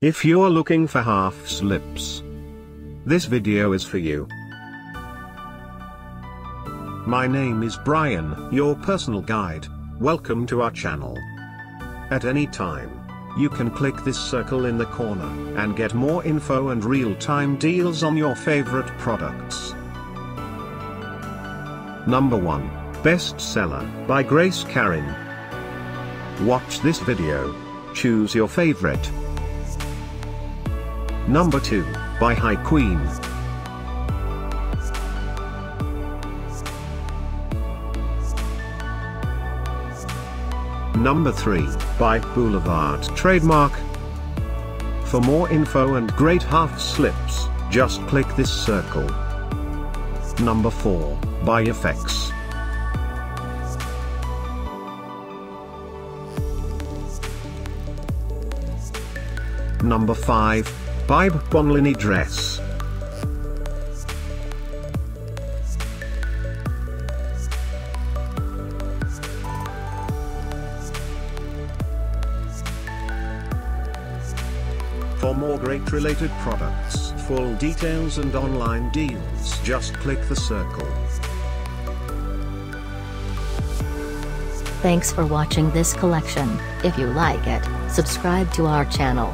If you're looking for half slips, this video is for you. My name is Brian, your personal guide. Welcome to our channel. At any time, you can click this circle in the corner and get more info and real-time deals on your favorite products. Number 1. Bestseller, by Grace Karin. Watch this video. Choose your favorite. Number 2, by HiQueen. Number 3, by Boolavard Trademark. For more info and great half slips, just click this circle. Number 4, by Yafex. Number 5, by Bbonlinedress. For more great related products, full details and online deals just click the circle. Thanks for watching this collection. If you like it, subscribe to our channel.